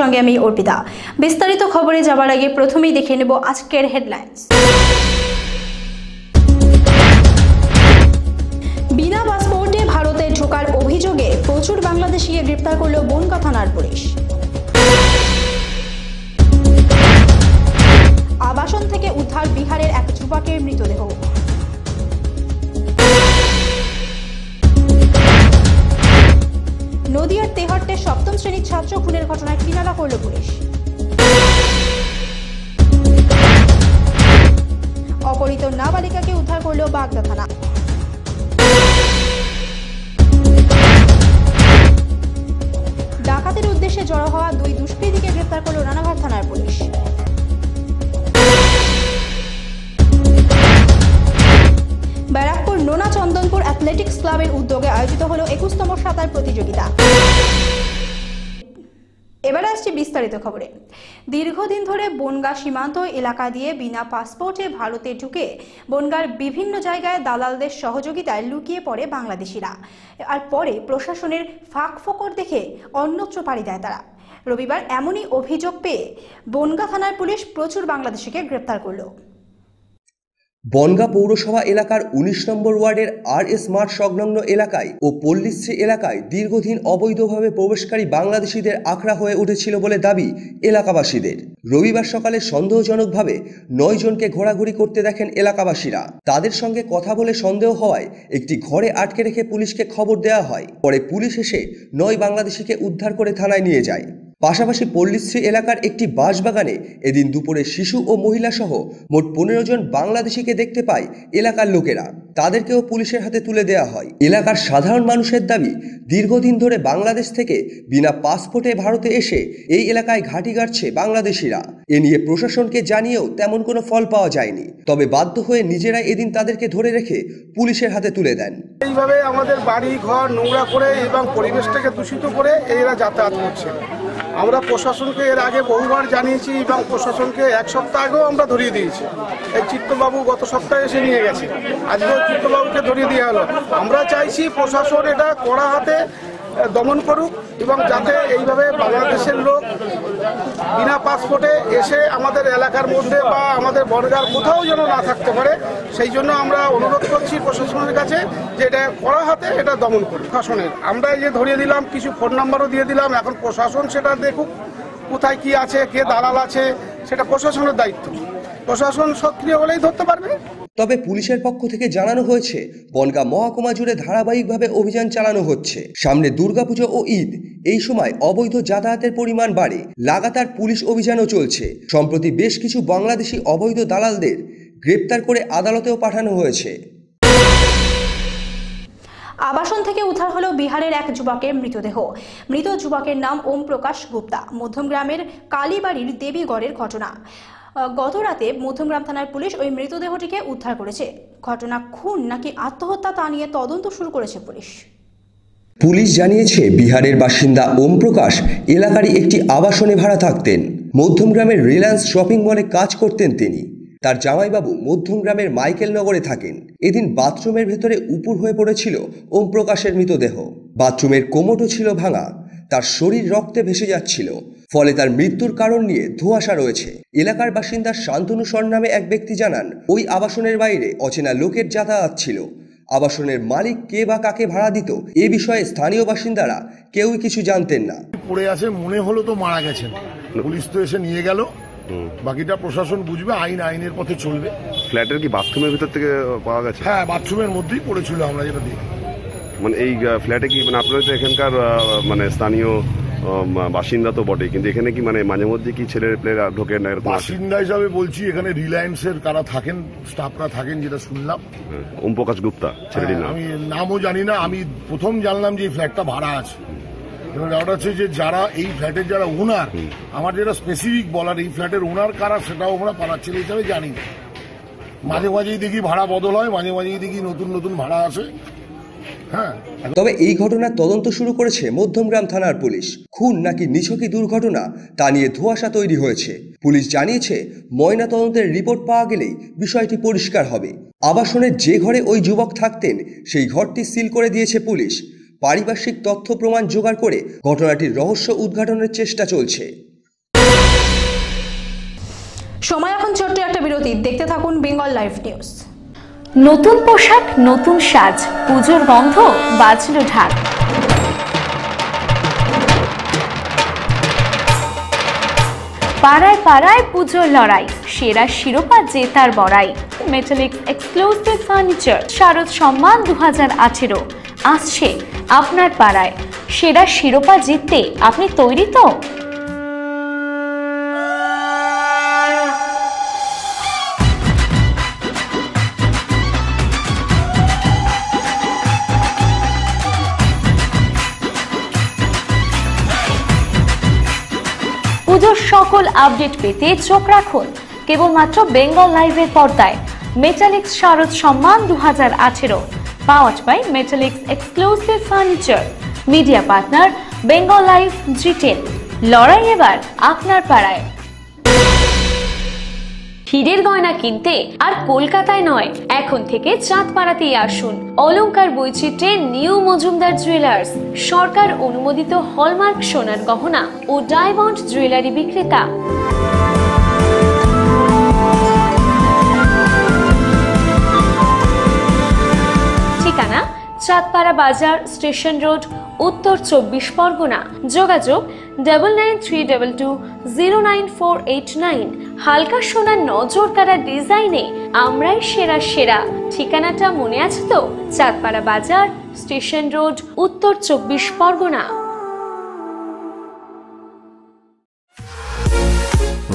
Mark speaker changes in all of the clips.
Speaker 1: সঙ্গে আমি অর্পিতা। বিস্তারিত খবরে যাবার আগে প্রথমেই দেখে নেব আজকের হেডলাইন্স বিনা পাসপোর্টে ভারতে ঢোকার অভিযোগে প্রচুর বাংলাদেশিকে গ্রেপ্তার করল বনগা থানার পুলিশ। আবাসন থেকে উদ্ধার বিহারের এক যুবকের মৃতদেহ। ক্লাবের উদ্যোগে আয়োজিত হলো একুশতম সাঁতার প্রতিযোগিতা। এবার আসছি বিস্তারিত খবরে। দীর্ঘদিন ধরে বনগা সীমান্ত এলাকা দিয়ে বিনা পাসপোর্টে ভারতে ঢুকে বনগার বিভিন্ন জায়গায় দালালদের সহযোগিতায় লুকিয়ে পড়ে বাংলাদেশিরা। আর পরে প্রশাসনের ফাঁক ফোকর দেখে অন্যত্র পাড়ি দেয় তারা। রবিবার এমনই অভিযোগ পেয়ে বনগা থানার পুলিশ প্রচুর বাংলাদেশিকে গ্রেপ্তার করল।
Speaker 2: বনগা পৌরসভা এলাকার উনিশ নম্বর ওয়ার্ডের আর এস মাঠ সংলগ্ন এলাকায় ও পল্লীশ্রী এলাকায় দীর্ঘদিন অবৈধভাবে প্রবেশকারী বাংলাদেশিদের আখড়া হয়ে উঠেছিল বলে দাবি এলাকাবাসীদের। রবিবার সকালে সন্দেহজনকভাবে নয় জনকে ঘোরাঘুরি করতে দেখেন এলাকাবাসীরা। তাদের সঙ্গে কথা বলে সন্দেহ হওয়ায় একটি ঘরে আটকে রেখে পুলিশকে খবর দেওয়া হয়। পরে পুলিশ এসে নয় বাংলাদেশিকে উদ্ধার করে থানায় নিয়ে যায়। পাশাপাশি পল্লীশ্রী এলাকার একটি বাঁশবাগানে এদিন দুপুরে শিশু ও মহিলা সহ মোট পনেরো জন বাংলাদেশিকে দেখতে পায় এলাকার লোকেরা। তাদেরকেও পুলিশের হাতে তুলে দেওয়া হয়। এলাকার সাধারণ মানুষের দাবি, দীর্ঘদিন ধরে বাংলাদেশ থেকে বিনা পাসপোর্টে ভারতে এসে এই এলাকায় ঘাঁটি গাড়ছে বাংলাদেশিরা। এ নিয়ে প্রশাসনকে জানিয়েও তেমন কোনো ফল পাওয়া যায়নি। তবে বাধ্য হয়ে নিজেরাই এদিন তাদেরকে ধরে রেখে পুলিশের হাতে তুলে দেন।
Speaker 3: এইভাবে আমাদের বাড়ি, ঘর, নোংরা করে এবং পরিবেশটাকে দূষিত করে এরা যাতায়াত করছে। আমরা প্রশাসনকে এর আগে বহুবার জানিয়েছি এবং প্রশাসনকে এক সপ্তাহ আগেও আমরা ধরিয়ে দিয়েছি। এই চিত্তবাবু গত সপ্তাহে এসে নিয়ে গেছে। আজকেও চিত্তবাবুকে ধরিয়ে দেওয়া হলো। আমরা চাইছি প্রশাসন এটা কড়া হাতে দমন করুক এবং যাতে এইভাবে বাংলাদেশের লোক বিনা পাসপোর্টে এসে আমাদের এলাকার মধ্যে বা আমাদের বনগার কোথাও যেন না থাকতে পারে, সেই জন্য আমরা অনুরোধ করছি প্রশাসনের কাছে যে এটা করা হাতে, এটা দমন করুক। প্রশাসনের, আমরা যে ধরিয়ে দিলাম, কিছু ফোন নাম্বারও দিয়ে দিলাম, এখন প্রশাসন সেটা দেখুক, কোথায় কি আছে, কে দালাল আছে, সেটা প্রশাসনের দায়িত্ব। প্রশাসন সক্রিয় হলেই ধরতে পারবে।
Speaker 2: তবে পুলিশের পক্ষ থেকে জানানো হয়েছে, বনগা মহকুমা জুড়ে ধারাবাহিকভাবে অভিযান চালানো হচ্ছে। সামনে দুর্গাপুজো ও ঈদ, এই সময় অবৈধ যাতায়াতের পরিমাণ বাড়ে। লাগাতার পুলিশ অভিযানও চলছে। সম্প্রতি বেশ কিছু বাংলাদেশি অবৈধ দালালদের গ্রেপ্তার করে আদালতেও পাঠানো হয়েছে।
Speaker 1: আবাসন থেকে উদ্ধার হলো বিহারের এক যুবকের মৃতদেহ। মৃত যুবকের নাম ওম প্রকাশ গুপ্তা। মধ্যমগ্রামের কালীবাড়ির দেবীগড়ের ঘটনা। গত রাতে মধ্যমগ্রাম থানার পুলিশ ওই মৃতদেহটিকে উদ্ধার করেছে। ঘটনা খুন নাকি আত্মহত্যা তা নিয়ে তদন্ত শুরু করেছে পুলিশ।
Speaker 2: পুলিশ জানিয়েছে, বিহারের বাসিন্দা ওম প্রকাশ এলাকারই একটি আবাসনে ভাড়া থাকতেন। মধ্যমগ্রামের রিলায়েন্স শপিং মলে কাজ করতেন তিনি। তার জামাইবাবু মধ্যমগ্রামের মাইকেল নগরে থাকেন। এদিন বাথরুমের ভেতরে উপুর হয়ে পড়েছিল ওম প্রকাশের মৃতদেহ। বাথরুমের কোমরও ছিল ভাঙা। তার শরীর রক্তে ভেসে যাচ্ছিল। ফলে তার মৃত্যুর কারণ নিয়ে ধোঁয়াশা রয়েছে। এলাকার বাসিন্দা শান্তনু সর নামে এক ব্যক্তি জানান ওই আবাসনের বাইরে অচেনা লোকের যাতায়াত ছিল। আবাসনের মালিক কে বা কাকে ভাড়া দিত এ বিষয়ে স্থানীয় বাসিন্দারা কেউই কিছু জানতেন না।
Speaker 4: পড়ে আছে মনে হলো তো মারা গেছেন। পুলিশ তো এসে নিয়ে গেল। বাকিটা প্রশাসন বুঝবে আইন আইনের পথে চলবে।
Speaker 5: ফ্ল্যাটের কি বাথরুমের ভিতর থেকে পাওয়া গেছে?
Speaker 4: হ্যাঁ বাথরুমের মধ্যেই পড়েছিল আমরা যেটা দেখি
Speaker 5: মানে এই ফ্ল্যাটে কি মানে আপনারা তো এখানকার মানে স্থানীয় বাসিন্দা তো বটে কিন্তু এখানে কি মানে মাঝে মধ্যে কি ছেলের প্লেয়ার ঢোকে না এরকম
Speaker 4: বাসিন্দা হিসাবে বলছি এখানে রিলায়েন্সের কারা থাকেন স্টাফরা থাকেন যেটা শুনলাম।
Speaker 5: হ্যাঁ, ওম প্রকাশ গুপ্তা ছেলেটির
Speaker 4: হ্যাঁ,
Speaker 5: নাম।
Speaker 4: আমি নামও জানি না আমি প্রথম জানলাম যে এই ফ্ল্যাটটা ভাড়া আছে। এবার ব্যাপারটা হচ্ছে যে যারা এই ফ্ল্যাটের যারা ওনার আমার যেটা স্পেসিফিক বলার এই ফ্ল্যাটের ওনার কারা সেটাও আমরা পাড়ার ছেলে হিসাবে জানি না। মাঝে মাঝেই দেখি ভাড়া বদল হয় মাঝে মাঝেই দেখি নতুন নতুন ভাড়া আসে।
Speaker 2: তবে এই ঘটনার তদন্ত শুরু করেছে মধ্যমগ্রাম থানার পুলিশ। খুন নাকি নিছকি দুর্ঘটনা তা নিয়ে ধোঁয়াশা তৈরি হয়েছে। পুলিশ জানিয়েছে ময়না তদন্তের রিপোর্ট পাওয়া গেলেই বিষয়টি পরিষ্কার হবে। আবাসনের যে ঘরে ওই যুবক থাকতেন সেই ঘরটি সিল করে দিয়েছে পুলিশ। পারিপার্শ্বিক তথ্য প্রমাণ জোগাড় করে ঘটনাটির রহস্য উদ্ঘাটনের চেষ্টা চলছে।
Speaker 1: সময় এখন ছোট্ট একটা বিরতি। দেখতে থাকুন বেঙ্গল লাইভ নিউজ।
Speaker 6: নতুন পোশাক, নতুন সাজ, পুজোর গন্ধ, বাজলো ঢাক। পাড়ায় পাড়ায় পুজোর লড়াই, সেরা শিরোপা জেতার বড়াই। মেটালিক এক্সক্লুসিভ ফার্নিচার শারদ সম্মান দু আঠেরো। আসছে আপনার পাড়ায়, সেরা শিরোপা জিততে আপনি তৈরি তো? সকল আপডেট পেতে চোখ রাখুন। কেবলমাত্র বেঙ্গল লাইভের পর্দায় মেটালিক্স শারদ সম্মান দু হাজার আঠেরো power by Metallics exclusive furniture media partner Bengal live Jiten লড়াই এবার আপনার পাড়ায়। হীরের গয়না কিনতে আর কলকাতায় নয়, এখন থেকে চাঁদপাড়াতেই আসুন। অলংকার বৈচিত্র্যে নিউ মজুমদার জুয়েলার্স, সরকার অনুমোদিত হলমার্ক সোনার গহনা ও ডায়মন্ড জুয়েলারি বিক্রেতা। ঠিকানা, চাঁদপাড়া বাজার, স্টেশন রোড উত্তর চব্বিশ পরগনা যোগাযোগ double nine three double two zero nine four eight nine হালকা সোনার নজর কাড়া ডিজাইনে আমরাই সেরা সেরা ঠিকানাটা মনে আছে তো চাঁদপাড়া বাজার, স্টেশন রোড, উত্তর চব্বিশ Pargana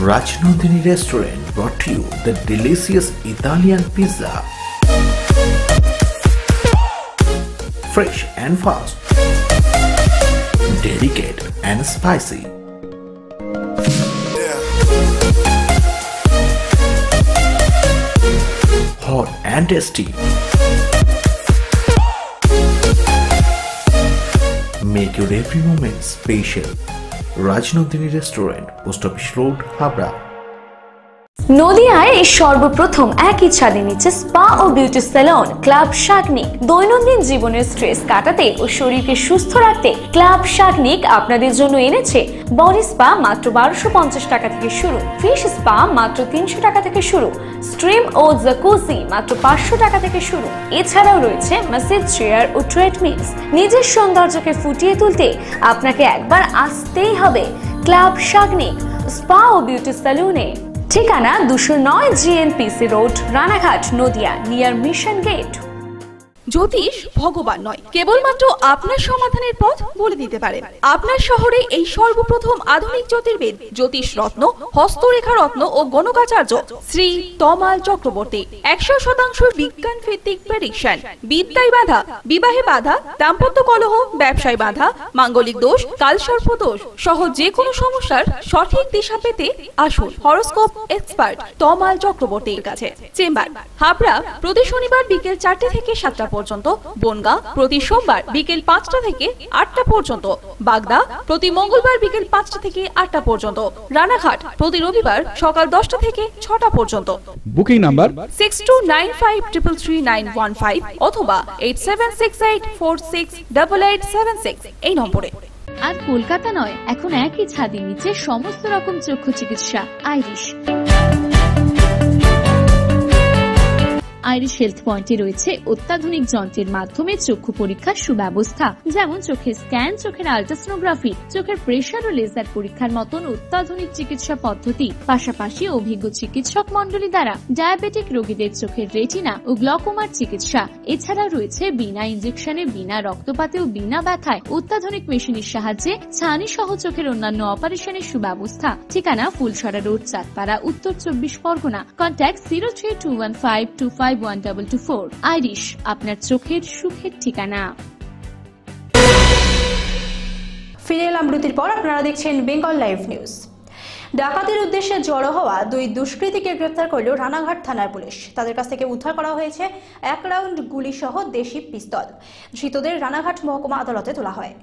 Speaker 7: Rajnandini Restaurant brought to you the delicious Italian pizza. Fresh and fast. Delicate and spicy. Hot and tasty. Make your every moment special. Rajnandini Restaurant, Post Office Road, Habra.
Speaker 6: নদিয়ায় এই সর্বপ্রথম একই ছাদে নিচে spa ও beauty salon club Shagnik দৈনন্দিন জীবনের stress কাটাতে ও শরীরকে সুস্থ রাখতে ক্লাব শাগনিক আপনাদের জন্য এনেছে। বডি স্পা মাত্র বারোশো পঞ্চাশ টাকা থেকে শুরু। ফিশ স্পা মাত্র তিনশো টাকা থেকে শুরু। স্ট্রিম ও জাকুজি মাত্র পাঁচশো টাকা থেকে শুরু। এছাড়াও রয়েছে ম্যাসেজ চেয়ার ও ট্রেডমিলস। নিজের সৌন্দর্যকে ফুটিয়ে তুলতে আপনাকে একবার আসতেই হবে ক্লাব শাগনিক স্পা ও বিউটি সেলুনে ঠিকানা দুশো নয় G N P C road Ranaghat Nadia near mission gate
Speaker 8: জ্যোতিষ ভগবান নয়। কেবলমাত্র আপনার সমাধানের পথ বলে দিতে পারে। আপনার শহরে এই সর্বপ্রথম আধুনিক জ্যোতির্বিদ জ্যোতিষ রত্ন, হস্তরেখা রত্ন ও গণকাচার্য শ্রী তমাল চক্রবর্তী। একশো শতাংশ বিজ্ঞান ভিত্তিক প্রেডিকশন। বিদ্যায় বাধা, বিবাহে বাধা, দাম্পত্য কলহ, ব্যবসায় বাধা, মাঙ্গলিক দোষ, কালসর্প দোষ সহ যে কোনো সমস্যার সঠিক দিশা পেতে আসুন হরোস্কোপ এক্সপার্ট তমাল চক্রবর্তীর কাছে। চেম্বার, হাবড়া, প্রতি শনিবার বিকেল চারটে থেকে সাতটা পর্যন্ত বনগা প্রতি সোমবার বিকেল পাঁচটা থেকে আটটা পর্যন্ত বাগদা প্রতি মঙ্গলবার বিকেল পাঁচটা থেকে আটটা পর্যন্ত রানাঘাট প্রতি রবিবার সকাল দশটা থেকে ছটা পর্যন্ত।
Speaker 9: Booking number
Speaker 8: six two nine five triple three nine one five অথবা eight seven six eight four six double eight seven six এই নম্বরে।
Speaker 6: আর কলকাতা নয় এখন একই ছাদের নিচে সমস্ত রকম চক্ষু চিকিৎসা আইরিশ। আইরিশ হেলথ পয়েন্টে রয়েছে অত্যাধুনিক যন্ত্রের মাধ্যমে চক্ষু পরীক্ষার সুব্যবস্থা। যেমন চোখের স্ক্যান চোখের আল্ট্রাসোনোগ্রাফি চোখের প্রেশার ও লেজার পরীক্ষার মতন অত্যাধুনিক চিকিৎসা পদ্ধতি। পাশাপাশি অভিজ্ঞ চিকিৎসক মন্ডলী দ্বারা ডায়াবেটিক রোগীদের চোখের রেটিনা ও গ্লকোমার চিকিৎসা। এছাড়া রয়েছে বিনা ইঞ্জেকশনে বিনা রক্তপাতে ও বিনা ব্যথায় অত্যাধুনিক মেশিনের সাহায্যে ছানি সহ চোখের অন্যান্য অপারেশনের সুব্যবস্থা। ঠিকানা ফুলসরা রোড, চাঁদপাড়া, উত্তর চব্বিশ Pargana. Contact zero three two one five two five one double two four Iris, আপনার চোখের সুখের ঠিকানা।
Speaker 1: ফিরে এলাম বিরতির পর, আপনারা দেখছেন বেঙ্গল লাইভ নিউজ। ডাকাতির উদ্দেশ্যে জড়ো হওয়া দুই দুষ্কৃতীকে গ্রেপ্তার করল রানাঘাট থানার পুলিশ। তাদের কাছ থেকে উদ্ধার করা হয়েছে এক রাউন্ড গুলি সহ দেশি পিস্তল। ধৃতদের রানাঘাট মহকুমা আদালতে তোলা হয়।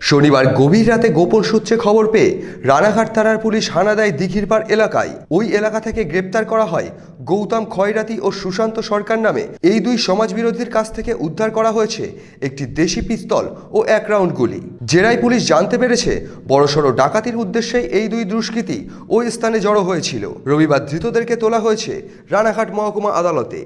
Speaker 2: শনিবার গভীর রাতে গোপন সূত্রে খবর পেয়ে রানাঘাট থানার পুলিশ হানা দেয় দিঘিরপাড় এলাকায়। ওই এলাকা থেকে গ্রেপ্তার করা হয় গৌতম খয়রাতি ও সুশান্ত সরকার নামে। এই দুই সমাজবিরোধীর কাছ থেকে উদ্ধার করা হয়েছে একটি দেশি পিস্তল ও এক রাউন্ড গুলি। জেরাই পুলিশ জানতে পেরেছে বড়সড় ডাকাতির উদ্দেশ্যেই এই দুই দুষ্কৃতী ওই স্থানে জড়ো হয়েছিল। রবিবার ধৃতদেরকে তোলা হয়েছে রানাঘাট মহকুমা আদালতে।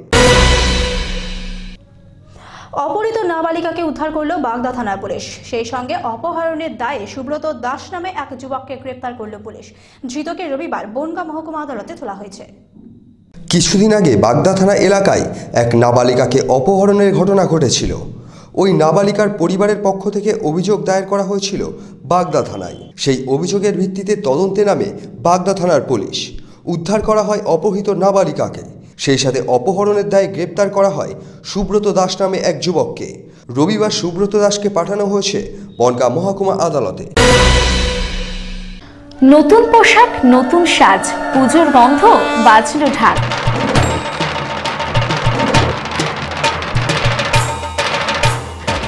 Speaker 1: অপহৃত নাবালিকাকে উদ্ধার করল বাগদা থানার পুলিশ। সেই সঙ্গে অপহরণের দায়ে সুব্রত দাস নামে এক যুবককে গ্রেপ্তার করল পুলিশ। ধৃতকে রবিবার বনগাঁ মহকুমা আদালতে তোলা হয়েছে।
Speaker 2: কিছুদিন আগে বাগদা থানা এলাকায় এক নাবালিকাকে অপহরণের ঘটনা ঘটেছিল। ওই নাবালিকার পরিবারের পক্ষ থেকে অভিযোগ দায়ের করা হয়েছিল বাগদা থানায়। সেই অভিযোগের ভিত্তিতে তদন্তে নামে বাগদা থানার পুলিশ। উদ্ধার করা হয় অপহৃত নাবালিকাকে। সেই সাথে অপহরণের দায়ে গ্রেপ্তার করা হয় সুব্রত দাস নামে এক যুবককে। রবিবার সুব্রত দাসকে পাঠানো হয়েছে বনগাঁ মহকুমা আদালতে।
Speaker 6: নতুন পোশাক, নতুন সাজ, পুজোর গন্ধ, বাজলো ঢাক।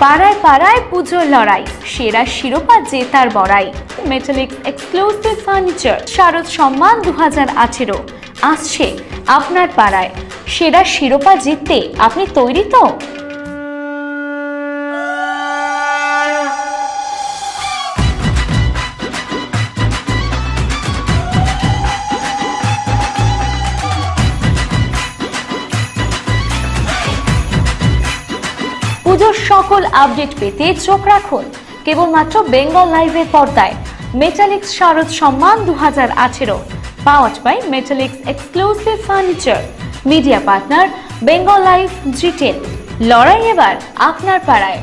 Speaker 6: পাড়ায় পাড়ায় পুজোর লড়াই, সেরা শিরোপা জেতার বড়াই। মেটালিক এক্সক্লুসিভ ফার্নিচার শারদ সম্মান দু আঠেরো। আসছে আপনার পাড়ায়। সেরা শিরোপা জিততে আপনি তৈরি তো? পুজোর সকল আপডেট পেতে চোখ রাখুন। কেবলমাত্র বেঙ্গল লাইভের পর্দায়। মেটালিক্স শারদ সম্মান দু হাজার আঠেরো। Power by Metallics exclusive furniture media partner Bengal live Jiten লড়াই এবার আপনার পাড়ায়।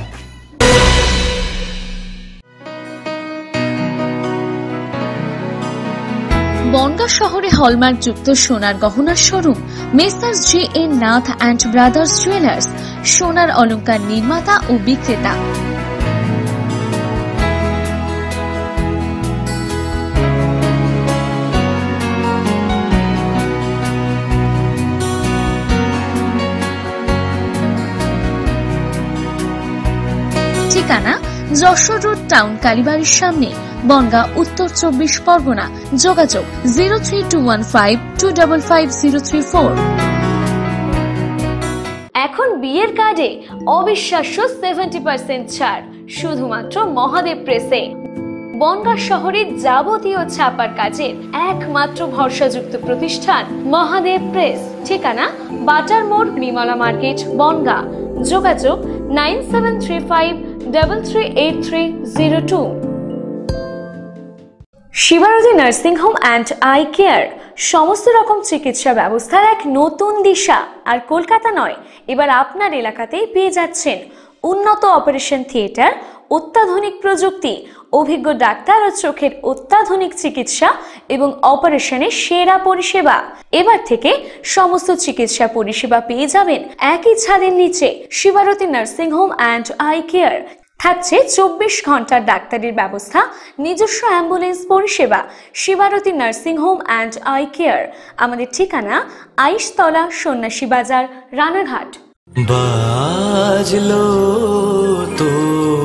Speaker 6: বনগাঁ শহরে হলমার্কযুক্ত সোনার গহনার showroom messrs G N Nath and brothers jewellers সোনার অলংকার নির্মাতা ও বিক্রেতা। ঠিকানা যশোর রোড টাউন, কালীবাড়ির সামনে, বনগাঁ, উত্তর চব্বিশ পরগনা। যোগাযোগ zero three two one five two double five zero three four. এখন বিয়ের কার্ডে অবিশ্বাস্য সেভেন্টি পার্সেন্ট ছাড়, শুধুমাত্র মহাদেব প্রেসে বনগাঁ শহরের যাবতীয় ছাপার কাজের একমাত্র ভরসাযুক্ত প্রতিষ্ঠান মহাদেব প্রেস ঠিকানা বাটার মোড় বিমলা মার্কেট, বনগাঁ। যোগাযোগ nine seven three five Shibardi nursing home and eye care সমস্ত রকম চিকিৎসা ব্যবস্থার এক নতুন দিশা। আর কলকাতা নয়, এবার আপনার এলাকাতেই পেয়ে যাচ্ছেন উন্নত অপারেশন থিয়েটার অত্যাধুনিক প্রযুক্তি, অভিজ্ঞ ডাক্তার ও চোখের অত্যাধুনিক চিকিৎসা এবং অপারেশনের সেরা পরিষেবা। এবার থেকে সমস্ত চিকিৎসা পরিষেবা পেয়ে যাবেন একই ছাদের নিচে। Shibarati nursing home and eye care থাকছে চব্বিশ ঘণ্টার ডাক্তারির ব্যবস্থা, নিজস্ব অ্যাম্বুলেন্স পরিষেবা, Shibarati nursing home and eye care. আমাদের ঠিকানা আইসতলা সন্ন্যাসী বাজার, রানাঘাট।
Speaker 9: বাজলো তোমার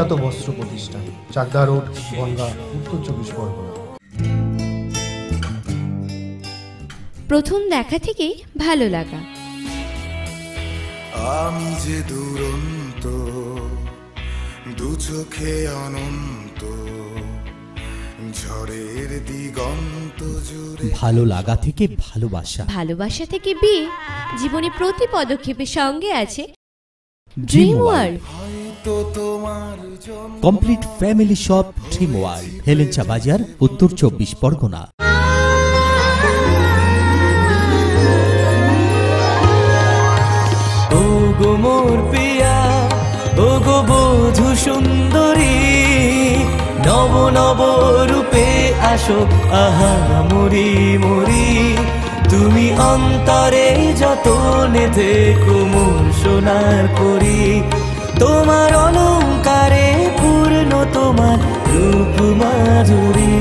Speaker 10: অভিজাত বস্ত্র প্রতিষ্ঠান চাকদা রোড বনগা উত্তর চব্বিশ পরগনা।
Speaker 11: প্রথম দেখা থেকেই ভালো লাগা।
Speaker 9: আমি যে দুরন্ত দু চোখে অনন্ত ঝড়ের দিগন্ত জুড়ে।
Speaker 12: ভালো লাগা থেকে ভালোবাসা।
Speaker 11: ভালোবাসা থেকে বিয়ে জীবনে প্রতি পদক্ষেপের সঙ্গে আছে
Speaker 12: dream world complete family shop dream world Helencha বাজার উত্তর চব্বিশ পরগনা।
Speaker 13: গো মোর পিয়া ও গো বধু সুন্দরী নব নব রূপে আসো আহা মরি মরি তুমি অন্তরে যতনে থেকো মোর সোনার করি। তোমার অলঙ্কারে পূর্ণ তোমার রূপ মাধুরী।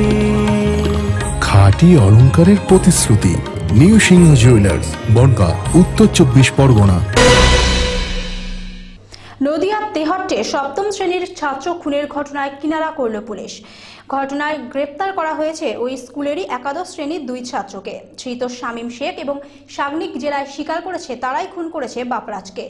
Speaker 14: খাঁটি অলঙ্কারের প্রতিশ্রুতি নিউ সিংহ জুয়েলার্স বনগা উত্তর চব্বিশ পরগনা।
Speaker 1: নদিয়ার তেহট্টে সপ্তম শ্রেণির ছাত্র খুনের ঘটনায় কিনারা করল পুলিশ। ঘটনায় গ্রেপ্তার করা হয়েছে ওই স্কুলেরই একাদশ শ্রেণির দুই ছাত্রকে। ধৃত শামীম শেখ এবং সাগনিক জেলায় স্বীকার করেছে তারাই খুন করেছে বাপরাজকে।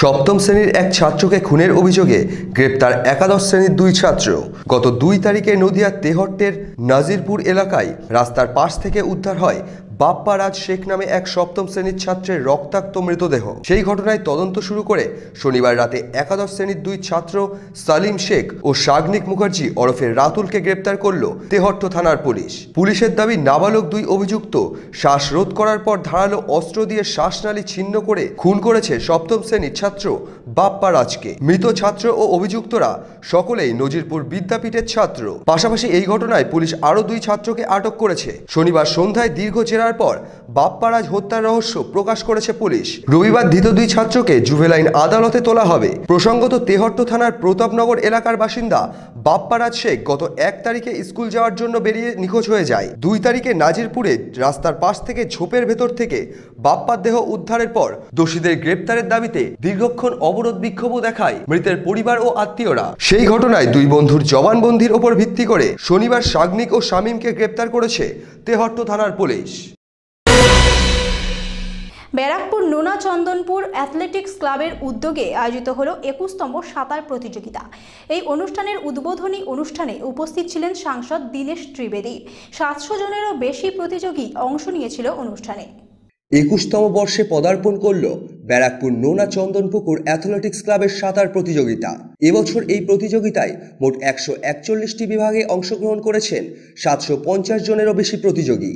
Speaker 2: সপ্তম শ্রেণির এক ছাত্রকে খুনের অভিযোগে গ্রেপ্তার একাদশ শ্রেণির দুই ছাত্র। গত দুই তারিখে নদিয়ার তেহট্টের নাজিরপুর এলাকায় রাস্তার পাশ থেকে উদ্ধার হয় বাপ্পা রাজ শেখ নামে এক সপ্তম শ্রেণির ছাত্রের রক্তাক্ত মৃতদেহ। সেই ঘটনায় তদন্ত শুরু করে শনিবার রাতে একাদশ শ্রেণির দুই ছাত্র সালিম শেখ ও শাগনিক মুখার্জি ওরফে রাতুলকে গ্রেপ্তার করল তেহট্ট থানার পুলিশ। পুলিশের দাবি, নাবালক দুই অভিযুক্ত শ্বাসরোধ করার পর ধারালো অস্ত্র দিয়ে শ্বাসনালী ছিন্ন করে খুন করেছে সপ্তম শ্রেণির ছাত্র বাপ্পা রাজকে মৃত ছাত্র ও অভিযুক্তরা সকলেই নজিরপুর বিদ্যাপীঠের ছাত্র। পাশাপাশি এই ঘটনায় পুলিশ আরও দুই ছাত্রকে আটক করেছে। শনিবার সন্ধ্যায় দীর্ঘ জেরার পর বাপ্পারাজ হত্যার রহস্য প্রকাশ করেছে পুলিশ। রবিবার ধৃত দুই ছাত্রকে জুভেলাইন আদালতে তোলা হবে। প্রসঙ্গত তেহট্ট থানার প্রতাপনগর এলাকার বাসিন্দা বাপ্পারাজ শেখ গত এক তারিখে স্কুল যাওয়ার জন্য বেরিয়ে নিখোঁজ হয়ে যায়। দুই তারিখে নাজিরপুরে রাস্তার পাশ থেকে ঝোপের ভেতর থেকে বাপ্পার দেহ উদ্ধারের পর দোষীদের গ্রেপ্তারের দাবিতে দীর্ঘক্ষণ অবরোধ বিক্ষোভও দেখায় মৃতের পরিবার ও আত্মীয়রা। সেই ঘটনায় দুই বন্ধুর জবানবন্দির ওপর ভিত্তি করে শনিবার সাগনিক ও শামীমকে গ্রেপ্তার করেছে তেহট্ট থানার পুলিশ।
Speaker 1: ব্যারাকপুর নোনা চন্দনপুর অ্যাথলেটিক্স ক্লাবের উদ্যোগে আয়োজিত হলো একুশতম সাঁতার প্রতিযোগিতা। এই অনুষ্ঠানের উদ্বোধনী অনুষ্ঠানে উপস্থিত ছিলেন সাংসদ দীনেশ ত্রিবেদী। সাতশো জনেরও বেশি প্রতিযোগী অংশ নিয়েছিল অনুষ্ঠানে।
Speaker 2: একুশতম বর্ষে পদার্পণ করল ব্যারাকপুর নোনা চন্দনপুকুর অ্যাথলেটিক্স ক্লাবের সাঁতার প্রতিযোগিতা। এবছর এই প্রতিযোগিতায় মোট একশো একচল্লিশটি বিভাগে অংশগ্রহণ করেছেন সাতশো পঞ্চাশ জনেরও বেশি প্রতিযোগী।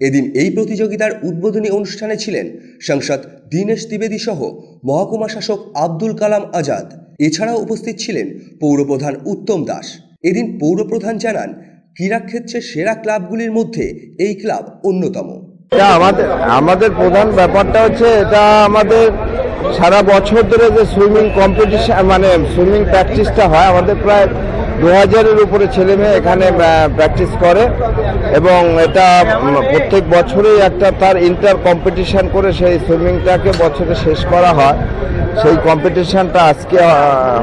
Speaker 2: এদিন এই প্রতিযোগিতার উদ্বোধনী অনুষ্ঠানে ছিলেন সাংসদ দীনেশ দ্বিবেদী সহ মহকুমা শাসক আব্দুল কালাম আজাদ। এছাড়াও উপস্থিত ছিলেন পৌরপ্রধান উত্তম দাস। এদিন পৌরপ্রধান জানান ক্রীড়াক্ষেত্রে সেরা ক্লাবগুলির মধ্যে এই ক্লাব অন্যতম।
Speaker 15: আমাদের আমাদের প্রধান ব্যাপারটা হচ্ছে এটা আমাদের সারা বছর ধরে যে সুইমিং কম্পিটিশন মানে সুইমিং প্র্যাকটিসটা হয়, আমাদের প্রায় দু হাজারের উপরে ছেলে মেয়ে এখানে প্র্যাকটিস করে এবং এটা প্রত্যেক বছরেই একটা তার ইন্টার কম্পিটিশান করে সেই সুইমিংটাকে বছরে শেষ করা হয়। সেই কম্পিটিশানটা আজকে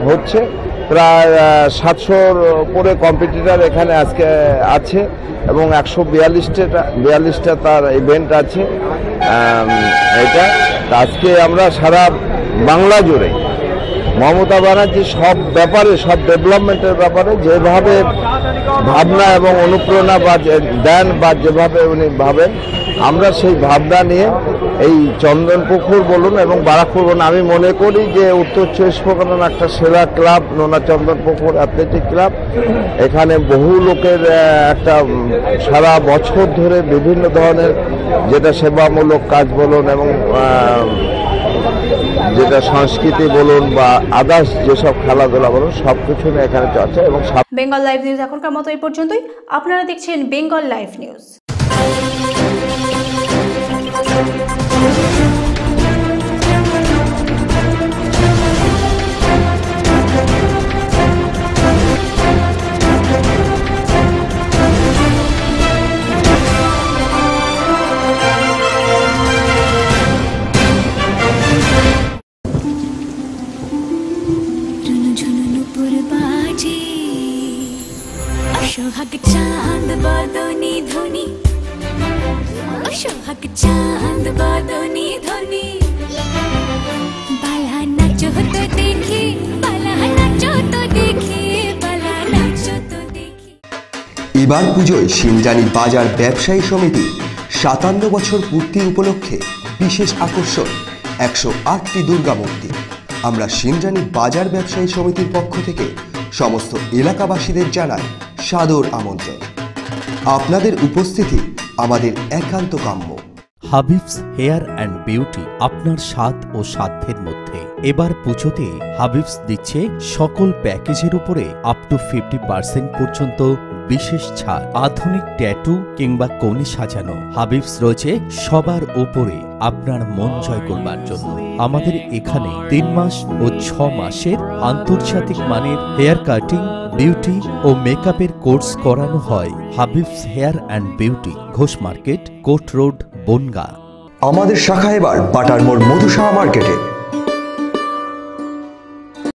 Speaker 15: হচ্ছে। প্রায় সাতশোর উপরে কম্পিটিটার এখানে আজকে আছে এবং একশো বিয়াল্লিশটা বিয়াল্লিশটা তার ইভেন্ট আছে। এটা। আজকে আমরা সারা বাংলা জুড়ে মমতা ব্যানার্জি সব ব্যাপারে, সব ডেভেলপমেন্টের ব্যাপারে যেভাবে ভাবনা এবং অনুপ্রেরণা বা দেন বা যেভাবে উনি ভাবেন, আমরা সেই ভাবনা নিয়ে এই চন্দনপুকুর বলুন এবং বারাকপুর বলুন, আমি মনে করি যে উত্তর চব্বিশ পরগনার একটা সেরা ক্লাব, নোনা চন্দনপুকুর অ্যাথলেটিক ক্লাব। এখানে বহু লোকের একটা সারা বছর ধরে বিভিন্ন ধরনের যেটা সেবামূলক কাজ বলুন এবং যেটা সংস্কৃতি বলুন বা আদার্স যেসব খেলাধুলা বলুন, সব কিছু নিয়ে এখানে চর্চা এবং
Speaker 1: বেঙ্গল লাইভ নিউজ এখনকার মতো এই পর্যন্তই। আপনারা দেখছেন বেঙ্গল লাইভ নিউজ।
Speaker 16: অসহাগ চাঁদ বদনি ধ্বনি বালা নাচো তো দেখি বালা নাচো তো দেখি বালা নাচো তো দেখি
Speaker 2: এবার পুজোয় সিমজানি বাজার ব্যবসায়ী সমিতি সাতান্ন বছর পূর্তি উপলক্ষে বিশেষ আকর্ষণ, একশো আটটি দুর্গা মূর্তি। আমরা সিমজানি বাজার ব্যবসায়ী সমিতির পক্ষ থেকে সমস্ত এলাকাবাসীদের জানাই সাদর আমন্ত্রণ। আপনাদের উপস্থিতি আমাদের একান্ত কাম্য।
Speaker 12: হাবিবস হেয়ার অ্যান্ড বিউটি আপনার স্বাদ ও সাধ্যের মধ্যে। এবার পুজোতে হাবিবস দিচ্ছে সকল প্যাকেজের উপরে আপ টু ফিফটি পার্সেন্ট পর্যন্ত বিশেষ ছাড় আধুনিক ট্যাটু কিংবা কোণে সাজানো। হাবিবস রয়েছে সবার উপরে আপনার মন জয় করবার জন্য। আমাদের এখানে তিন মাস ও ছ মাসের আন্তর্জাতিক মানের হেয়ার কাটিং বিউটি ও মেকআপের কোর্স করানো হয় Habib's hair and beauty Ghosh market court road, Bongaon.
Speaker 2: আমাদের শাখা এবার বাটার মোড় মধুসাহা মার্কেটে